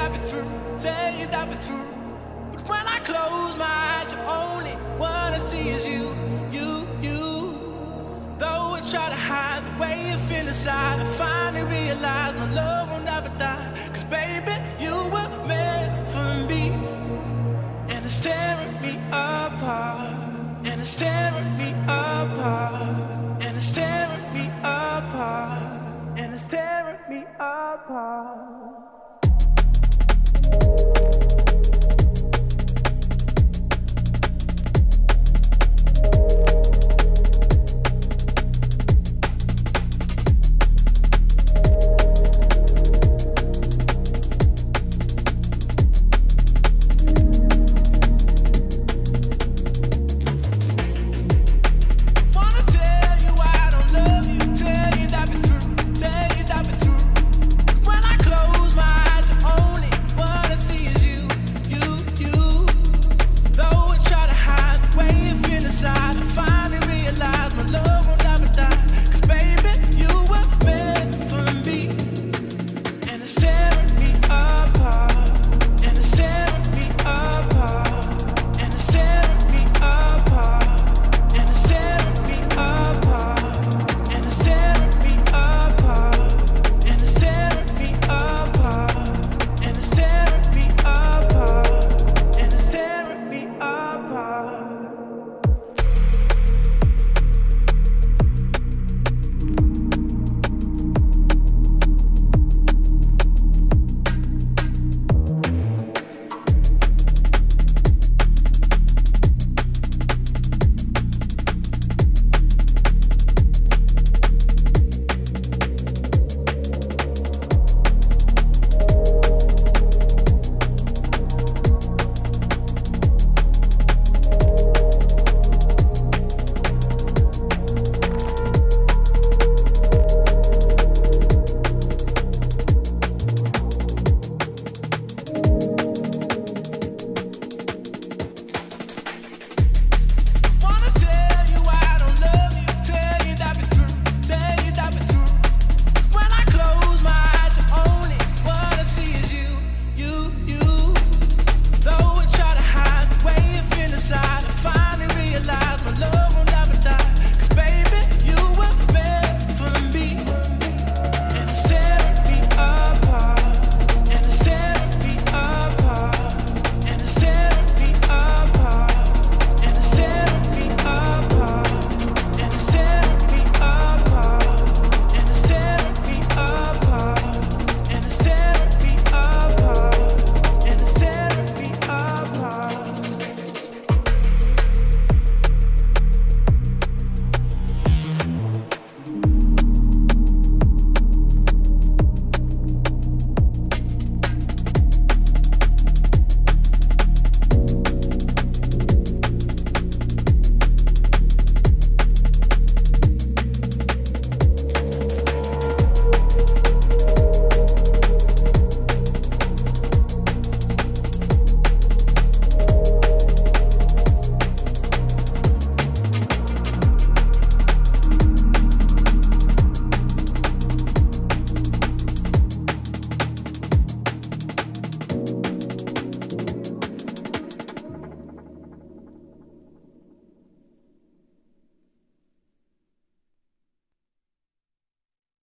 that we're through, tell you that we're through. But when I close my eyes, the only one I see is you, you, you. Though I try to hide the way you feel inside, I finally realize my love will never die. Cause baby, you were meant for me. And it's tearing me apart. And it's tearing me